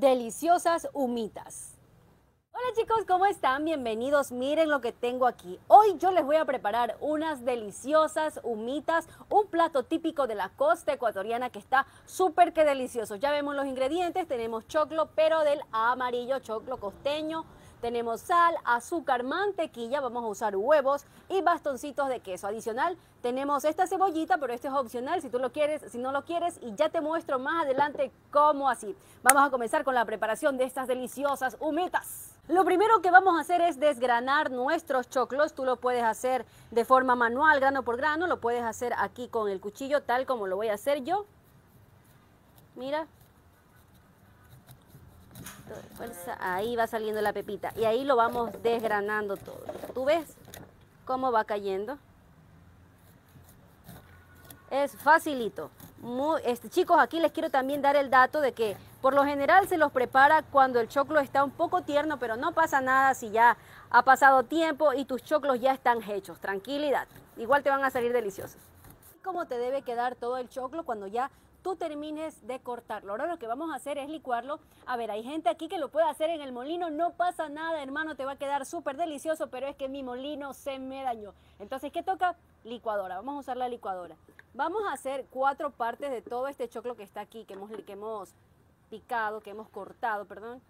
deliciosas humitas. Hola chicos, ¿cómo están? Bienvenidos. Miren lo que tengo aquí. Hoy yo les voy a preparar unas deliciosas humitas, un plato típico de la costa ecuatoriana que está súper que delicioso. Ya vemos los ingredientes, tenemos choclo, pero del amarillo, choclo costeño, tenemos sal, azúcar, mantequilla, vamos a usar huevos y bastoncitos de queso. Adicional, tenemos esta cebollita, pero este es opcional si tú lo quieres, si no lo quieres, y ya te muestro más adelante cómo así. Vamos a comenzar con la preparación de estas deliciosas humitas. Lo primero que vamos a hacer es desgranar nuestros choclos. Tú lo puedes hacer de forma manual, grano por grano. Lo puedes hacer aquí con el cuchillo, tal como lo voy a hacer yo. Mira, ahí va saliendo la pepita y ahí lo vamos desgranando todo. ¿Tú ves cómo va cayendo? Es facilito. Este, chicos, aquí les quiero también dar el dato de que por lo general se los prepara cuando el choclo está un poco tierno, pero no pasa nada si ya ha pasado tiempo y tus choclos ya están hechos. Tranquilidad, igual te van a salir deliciosos. ¿Cómo te debe quedar todo el choclo cuando ya tú termines de cortarlo. Ahora lo que vamos a hacer es licuarlo. A ver, hay gente aquí que lo puede hacer en el molino, no pasa nada, hermano, te va a quedar súper delicioso, pero es que mi molino se me dañó. Entonces, ¿qué toca? Licuadora, vamos a usar la licuadora. Vamos a hacer cuatro partes de todo este choclo que está aquí, que hemos, que hemos picado, que hemos cortado, perdón.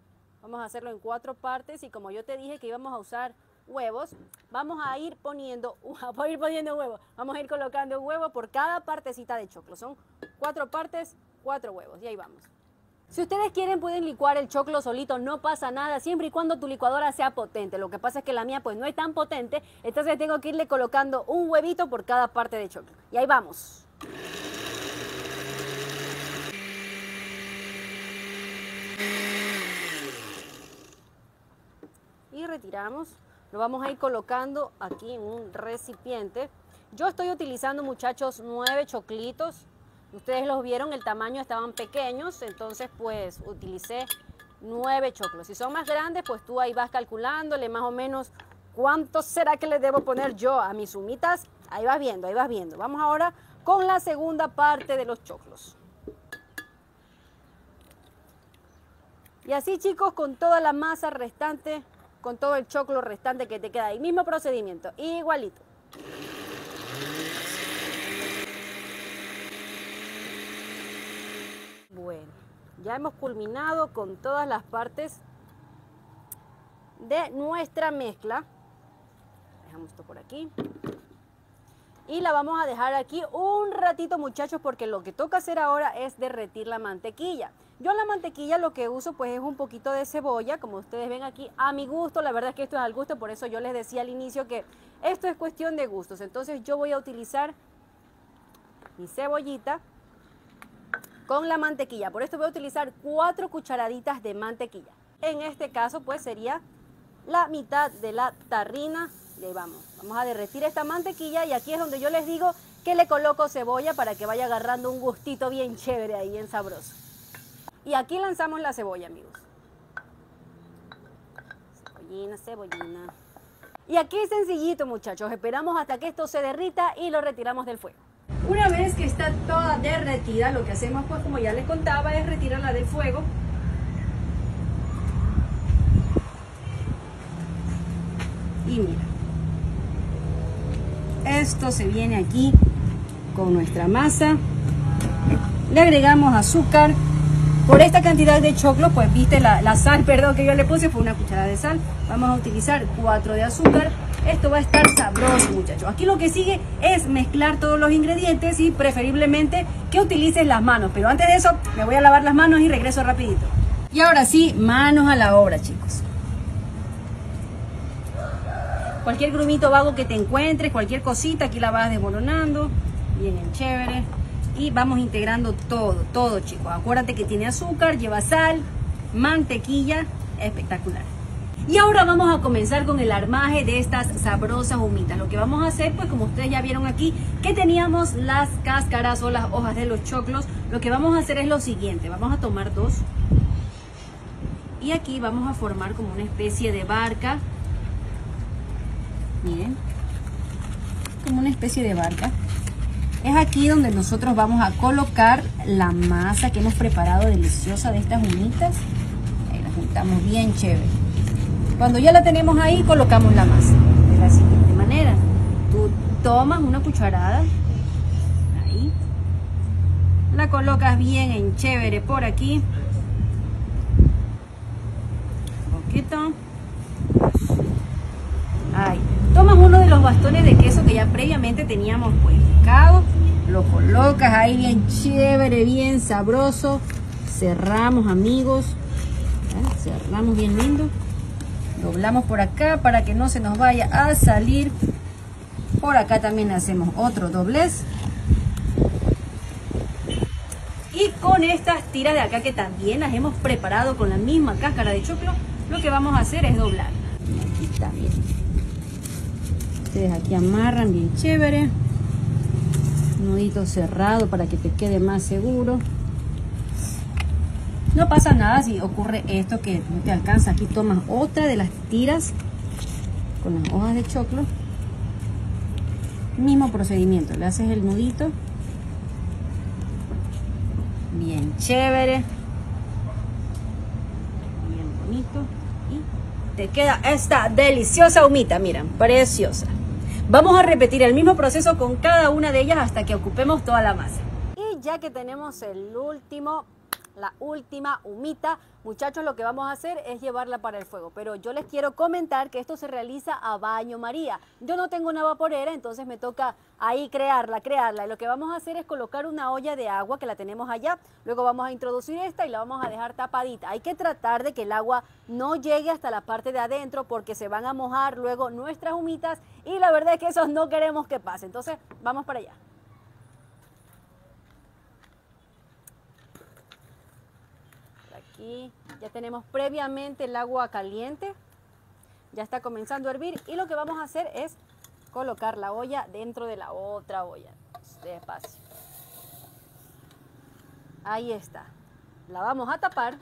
Vamos a hacerlo en cuatro partes y como yo te dije que íbamos a usar huevos, vamos a ir poniendo, a ir poniendo huevos, vamos a ir colocando huevo por cada partecita de choclo. Son cuatro partes, cuatro huevos, y ahí vamos. Si ustedes quieren pueden licuar el choclo solito, no pasa nada, siempre y cuando tu licuadora sea potente. Lo que pasa es que la mía pues no es tan potente, entonces tengo que irle colocando un huevito por cada parte de choclo. Y ahí vamos. Y retiramos. Lo vamos a ir colocando aquí en un recipiente. Yo estoy utilizando, muchachos, nueve choclitos. Ustedes los vieron, el tamaño estaban pequeños, entonces pues utilicé nueve choclos. Si son más grandes, pues tú ahí vas calculándole más o menos cuánto será que le debo poner yo a mis humitas. Ahí vas viendo, ahí vas viendo. Vamos ahora con la segunda parte de los choclos. Y así chicos, con toda la masa restante con todo el choclo restante que te queda ahí. Mismo procedimiento, igualito. Bueno, ya hemos culminado con todas las partes de nuestra mezcla. Dejamos esto por aquí. Y la vamos a dejar aquí un ratito muchachos porque lo que toca hacer ahora es derretir la mantequilla. Yo la mantequilla lo que uso pues es un poquito de cebolla, como ustedes ven aquí, a mi gusto, la verdad es que esto es al gusto, por eso yo les decía al inicio que esto es cuestión de gustos. Entonces yo voy a utilizar mi cebollita con la mantequilla. Por esto voy a utilizar cuatro cucharaditas de mantequilla. En este caso pues sería la mitad de la tarrina. Le vamos, vamos a derretir esta mantequilla y aquí es donde yo les digo que le coloco cebolla para que vaya agarrando un gustito bien chévere ahí, bien sabroso. Y aquí lanzamos la cebolla, amigos. Cebollina, cebollina. Y aquí es sencillito, muchachos. Esperamos hasta que esto se derrita y lo retiramos del fuego. Una vez que está toda derretida, lo que hacemos, pues como ya les contaba, es retirarla del fuego. Y mira. Esto se viene aquí con nuestra masa. Le agregamos azúcar por esta cantidad de choclo, pues viste la, sal, perdón, que yo le puse fue una cucharada de sal. Vamos a utilizar 4 de azúcar. Esto va a estar sabroso, muchachos. Aquí lo que sigue es mezclar todos los ingredientes y preferiblemente que utilices las manos. Pero antes de eso, me voy a lavar las manos y regreso rapidito. Y ahora sí, manos a la obra, chicos. Cualquier grumito vago que te encuentres, cualquier cosita, aquí la vas desmoronando. Bien chévere y vamos integrando todo, todo chicos. Acuérdate que tiene azúcar, lleva sal, mantequilla, espectacular. Y ahora vamos a comenzar con el armaje de estas sabrosas humitas. Lo que vamos a hacer, pues como ustedes ya vieron aquí, que teníamos las cáscaras o las hojas de los choclos, lo que vamos a hacer es lo siguiente. Vamos a tomar dos y aquí vamos a formar como una especie de barca. Miren, como una especie de barca. Es aquí donde nosotros vamos a colocar la masa que hemos preparado deliciosa de estas humitas. Estamos bien chévere. Cuando ya la tenemos ahí, colocamos la masa. De la siguiente manera. Tú tomas una cucharada. Ahí. La colocas bien en chévere por aquí. Un poquito. Ahí. Tomas uno de los bastones de queso que ya previamente teníamos Lo colocas ahí bien chévere, bien sabroso. Cerramos, amigos. Cerramos bien lindo. Doblamos por acá para que no se nos vaya a salir. Por acá también hacemos otro doblez. Y con estas tiras de acá que también las hemos preparado con la misma cáscara de choclo, lo que vamos a hacer es doblar. Ustedes aquí amarran bien chévere nudito cerrado para que te quede más seguro. No pasa nada si ocurre esto que no te alcanza. Aquí tomas otra de las tiras con las hojas de choclo. Mismo procedimiento, le haces el nudito. Bien chévere. Bien bonito. Y te queda esta deliciosa humita, miren, preciosa. Vamos a repetir el mismo proceso con cada una de ellas hasta que ocupemos toda la masa. Y ya que tenemos el último, la última humita, muchachos, lo que vamos a hacer es llevarla para el fuego. Pero yo les quiero comentar que esto se realiza a baño María. Yo no tengo una vaporera, entonces me toca ahí crearla, crearla. Y lo que vamos a hacer es colocar una olla de agua que la tenemos allá. Luego vamos a introducir esta y la vamos a dejar tapadita. Hay que tratar de que el agua no llegue hasta la parte de adentro porque se van a mojar luego nuestras humitas y la verdad es que eso no queremos que pase. Entonces, vamos para allá. Aquí ya tenemos previamente el agua caliente. Ya está comenzando a hervir y lo que vamos a hacer es colocar la olla dentro de la otra olla. Despacio. Ahí está. La vamos a tapar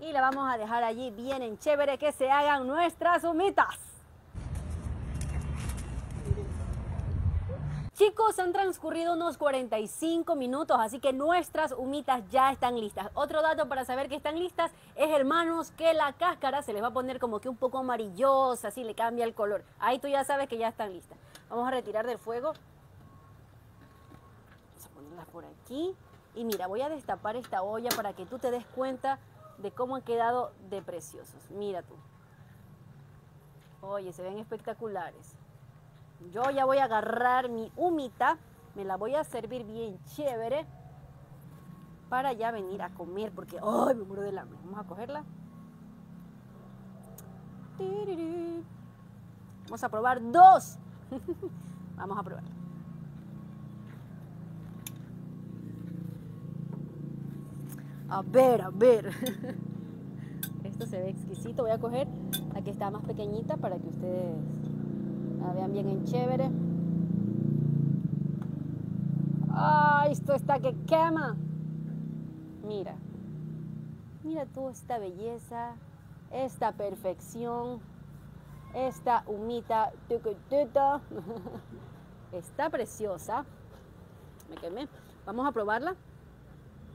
y la vamos a dejar allí bien en chévere que se hagan nuestras humitas. Chicos, han transcurrido unos 45 minutos, así que nuestras humitas ya están listas. Otro dato para saber que están listas es, hermanos, que la cáscara se les va a poner como que un poco amarillosa, así le cambia el color. Ahí tú ya sabes que ya están listas. Vamos a retirar del fuego. Vamos a ponerlas por aquí. Y mira, voy a destapar esta olla para que tú te des cuenta de cómo han quedado de preciosos. Mira tú. Oye, se ven espectaculares. Yo ya voy a agarrar mi humita, me la voy a servir bien chévere para ya venir a comer porque ¡ay! me muero del hambre. Vamos a cogerla. Vamos a probar dos. Vamos a probar. A ver, a ver. Esto se ve exquisito. Voy a coger la que está más pequeñita para que ustedes la vean bien en chévere. ¡Ay, esto está que quema! Mira. Mira tú esta belleza, esta perfección, esta humita. Está preciosa. Me quemé. Vamos a probarla.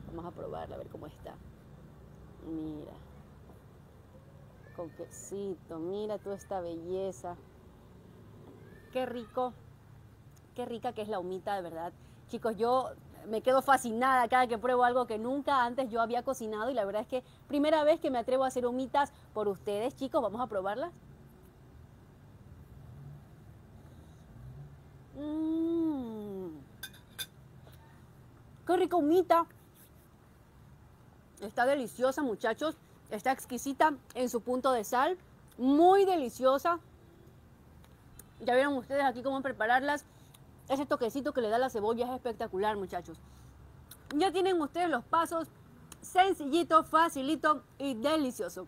Vamos a probarla, a ver cómo está. Mira. Con quesito. Mira tú esta belleza. Qué rico, qué rica que es la humita, de verdad. Chicos, yo me quedo fascinada cada que pruebo algo que nunca antes yo había cocinado y la verdad es que primera vez que me atrevo a hacer humitas por ustedes, chicos, vamos a probarlas. Mmm. Qué rica humita. Está deliciosa, muchachos. Está exquisita en su punto de sal. Muy deliciosa. Ya vieron ustedes aquí cómo prepararlas. Ese toquecito que le da la cebolla es espectacular, muchachos. Ya tienen ustedes los pasos sencillito, facilito y delicioso.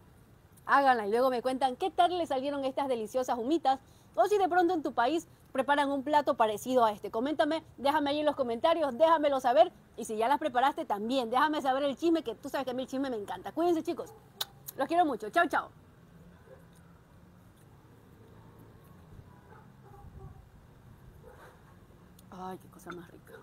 Háganla y luego me cuentan qué tal les salieron estas deliciosas humitas o si de pronto en tu país preparan un plato parecido a este. Coméntame, déjame ahí en los comentarios, déjamelo saber y si ya las preparaste también, déjame saber el chisme que tú sabes que a mí el chisme me encanta. Cuídense chicos, los quiero mucho, chao chao. Qué cosa más rica.